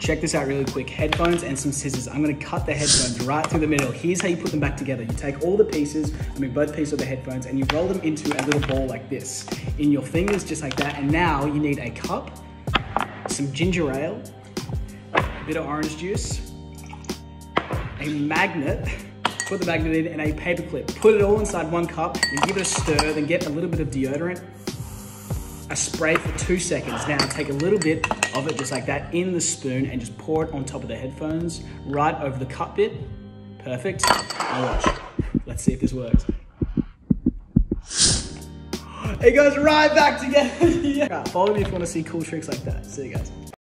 check this out really quick. Headphones and some scissors. I'm gonna cut the headphones right through the middle. Here's how you put them back together. You take all the pieces, I mean both pieces of the headphones, and you roll them into a little ball like this. In your fingers, just like that. And now you need a cup, some ginger ale, a bit of orange juice, a magnet, put the magnet in, and a paper clip. Put it all inside one cup and give it a stir, then get a little bit of deodorant, a spray for two seconds. Now take a little bit of it just like that in the spoon and just pour it on top of the headphones, right over the cut bit. Perfect. Now watch. Let's see if this works. It goes right back together. yeah. Follow me if you want to see cool tricks like that. See you guys.